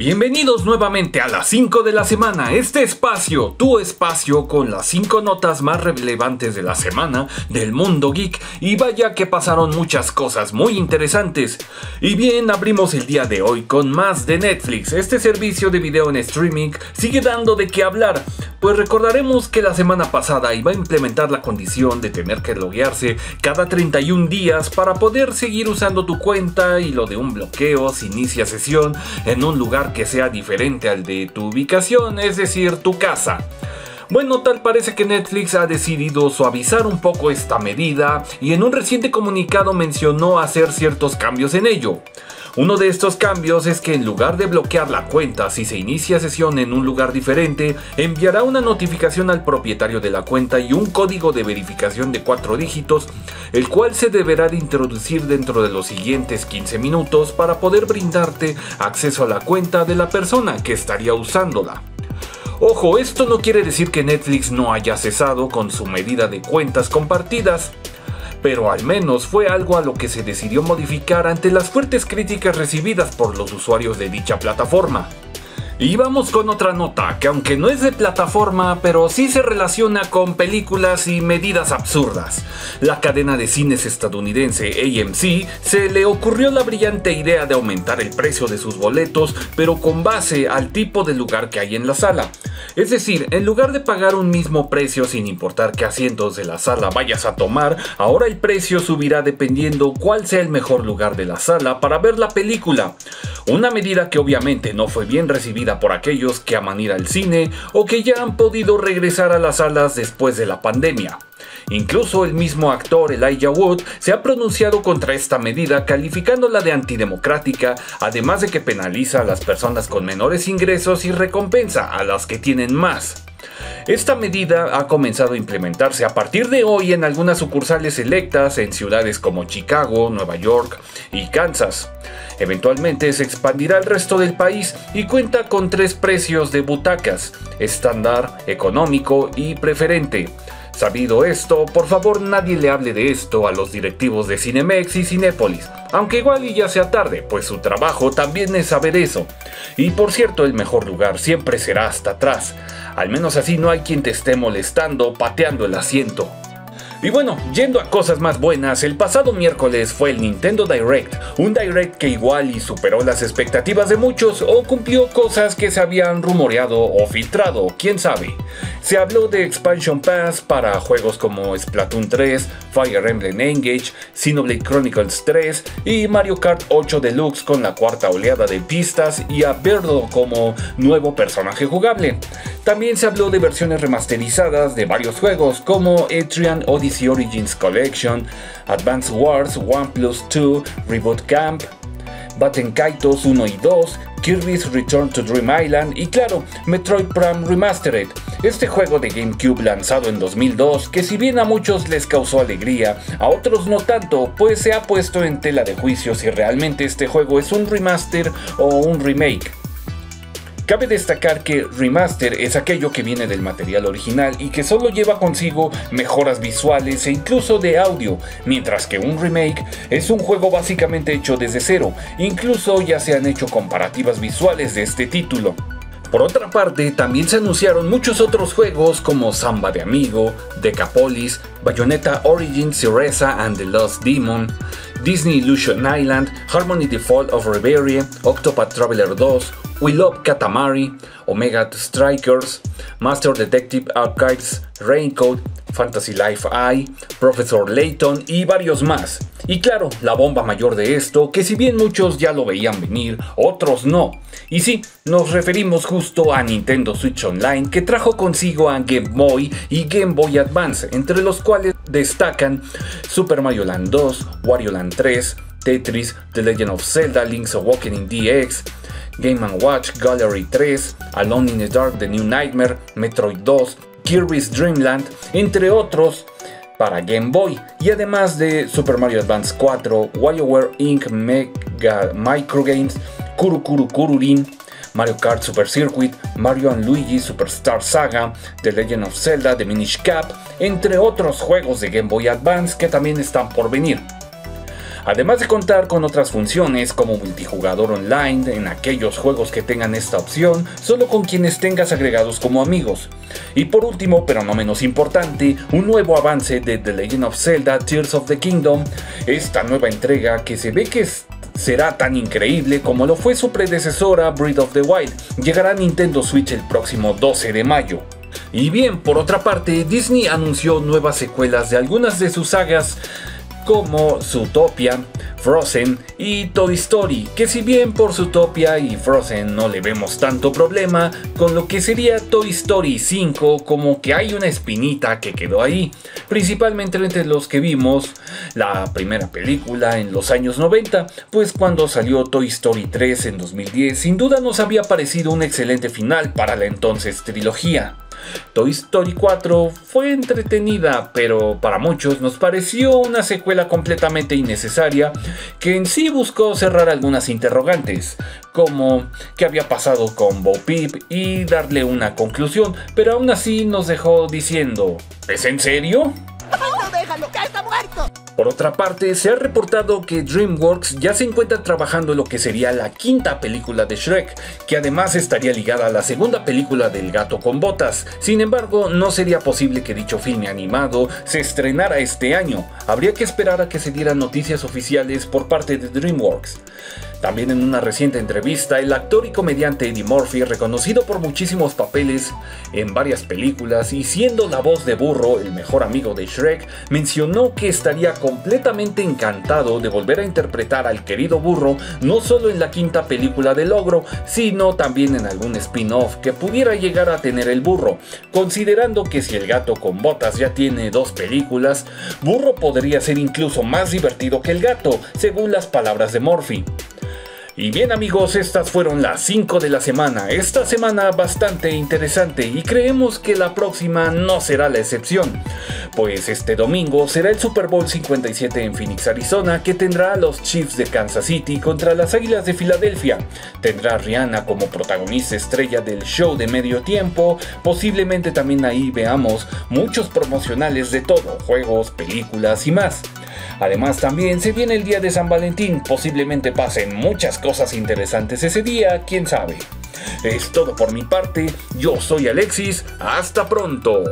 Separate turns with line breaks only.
Bienvenidos nuevamente a las 5 de la semana, este espacio, tu espacio con las 5 notas más relevantes de la semana del mundo geek. Y vaya que pasaron muchas cosas muy interesantes. Y bien, abrimos el día de hoy con más de Netflix, este servicio de video en streaming sigue dando de qué hablar, pues recordaremos que la semana pasada iba a implementar la condición de tener que loguearse cada 31 días para poder seguir usando tu cuenta y lo de un bloqueo si inicia sesión en un lugar que sea diferente al de tu ubicación, es decir, tu casa. Bueno, tal parece que Netflix ha decidido suavizar un poco esta medida y en un reciente comunicado mencionó hacer ciertos cambios en ello. Uno de estos cambios es que en lugar de bloquear la cuenta si se inicia sesión en un lugar diferente, enviará una notificación al propietario de la cuenta y un código de verificación de cuatro dígitos, el cual se deberá de introducir dentro de los siguientes 15 minutos para poder brindarte acceso a la cuenta de la persona que estaría usándola. Ojo, esto no quiere decir que Netflix no haya cesado con su medida de cuentas compartidas, pero al menos fue algo a lo que se decidió modificar ante las fuertes críticas recibidas por los usuarios de dicha plataforma. Y vamos con otra nota, que aunque no es de plataforma, pero sí se relaciona con películas y medidas absurdas. La cadena de cines estadounidense AMC se le ocurrió la brillante idea de aumentar el precio de sus boletos, pero con base al tipo de lugar que hay en la sala. Es decir, en lugar de pagar un mismo precio sin importar qué asientos de la sala vayas a tomar, ahora el precio subirá dependiendo cuál sea el mejor lugar de la sala para ver la película. Una medida que obviamente no fue bien recibida por aquellos que aman ir al cine o que ya han podido regresar a las salas después de la pandemia. Incluso el mismo actor Elijah Wood se ha pronunciado contra esta medida calificándola de antidemocrática, además de que penaliza a las personas con menores ingresos y recompensa a las que tienen más. Esta medida ha comenzado a implementarse a partir de hoy en algunas sucursales selectas en ciudades como Chicago, Nueva York y Kansas. Eventualmente se expandirá al resto del país y cuenta con tres precios de butacas, estándar, económico y preferente. Sabido esto, por favor nadie le hable de esto a los directivos de Cinemex y Cinépolis, aunque igual y ya sea tarde, pues su trabajo también es saber eso. Y por cierto, el mejor lugar siempre será hasta atrás. Al menos así no hay quien te esté molestando pateando el asiento. Y bueno, yendo a cosas más buenas, el pasado miércoles fue el Nintendo Direct, un Direct que igual y superó las expectativas de muchos o cumplió cosas que se habían rumoreado o filtrado, quién sabe. Se habló de Expansion Pass para juegos como Splatoon 3, Fire Emblem Engage, Xenoblade Chronicles 3 y Mario Kart 8 Deluxe con la cuarta oleada de pistas y a Birdo como nuevo personaje jugable. También se habló de versiones remasterizadas de varios juegos como Etrian Odyssey Origins Collection, Advance Wars 1 Plus 2, Reboot Camp, Batten Kaitos 1 y 2, Kirby's Return to Dream Island y claro, Metroid Prime Remastered, este juego de GameCube lanzado en 2002 que si bien a muchos les causó alegría, a otros no tanto, pues se ha puesto en tela de juicio si realmente este juego es un remaster o un remake. Cabe destacar que remaster es aquello que viene del material original y que solo lleva consigo mejoras visuales e incluso de audio, mientras que un remake es un juego básicamente hecho desde cero, incluso ya se han hecho comparativas visuales de este título. Por otra parte, también se anunciaron muchos otros juegos como Samba de Amigo, Decapolis, Bayonetta Origins Cereza and the Lost Demon, Disney Illusion Island, Harmony Default of Reverie, Octopath Traveler 2, We Love Katamari, Omega Strikers, Master Detective Archives, Raincoat, Fantasy Life Eye, Professor Layton y varios más. Y claro, la bomba mayor de esto, que si bien muchos ya lo veían venir, otros no. Y sí, nos referimos justo a Nintendo Switch Online que trajo consigo a Game Boy y Game Boy Advance, entre los cuales destacan Super Mario Land 2, Wario Land 3, Tetris, The Legend of Zelda, Link's Awakening DX, Game ⁇ Watch, Gallery 3, Alone in the Dark, The New Nightmare, Metroid 2, Kirby's Dream Land, entre otros para Game Boy y además de Super Mario Advance 4, WarioWare Inc. Mega Microgames, Kuru Kuru Kururin, Mario Kart Super Circuit, Mario ⁇ Luigi Superstar Saga, The Legend of Zelda, The Minish Cap, entre otros juegos de Game Boy Advance que también están por venir. Además de contar con otras funciones como multijugador online en aquellos juegos que tengan esta opción, solo con quienes tengas agregados como amigos. Y por último, pero no menos importante, un nuevo avance de The Legend of Zelda Tears of the Kingdom, esta nueva entrega que se ve que será tan increíble como lo fue su predecesora Breath of the Wild, llegará a Nintendo Switch el próximo 12 de mayo. Y bien, por otra parte, Disney anunció nuevas secuelas de algunas de sus sagas como Zootopia, Frozen y Toy Story, que si bien por Zootopia y Frozen no le vemos tanto problema, con lo que sería Toy Story 5 como que hay una espinita que quedó ahí, principalmente entre los que vimos la primera película en los años 90, pues cuando salió Toy Story 3 en 2010 sin duda nos había parecido un excelente final para la entonces trilogía. Toy Story 4 fue entretenida, pero para muchos nos pareció una secuela completamente innecesaria que en sí buscó cerrar algunas interrogantes, como qué había pasado con Bo Peep y darle una conclusión, pero aún así nos dejó diciendo, ¿es en serio? Por otra parte, se ha reportado que DreamWorks ya se encuentra trabajando en lo que sería la quinta película de Shrek, que además estaría ligada a la segunda película del gato con botas. Sin embargo, no sería posible que dicho filme animado se estrenara este año. Habría que esperar a que se dieran noticias oficiales por parte de DreamWorks. También en una reciente entrevista, el actor y comediante Eddie Murphy, reconocido por muchísimos papeles en varias películas y siendo la voz de Burro, el mejor amigo de Shrek, mencionó que estaría completamente encantado de volver a interpretar al querido Burro no solo en la quinta película del Ogro, sino también en algún spin-off que pudiera llegar a tener el Burro, considerando que si el gato con botas ya tiene dos películas, Burro podría ser incluso más divertido que el gato, según las palabras de Murphy. Y bien amigos, estas fueron las 5 de la semana. Esta semana bastante interesante y creemos que la próxima no será la excepción. Pues este domingo será el Super Bowl 57 en Phoenix, Arizona, que tendrá a los Chiefs de Kansas City contra las Águilas de Filadelfia. Tendrá a Rihanna como protagonista estrella del show de medio tiempo. Posiblemente también ahí veamos muchos promocionales de todo, juegos, películas y más. Además también se viene el día de San Valentín, posiblemente pasen muchas cosas interesantes ese día, quién sabe. Es todo por mi parte, yo soy Alexis, hasta pronto.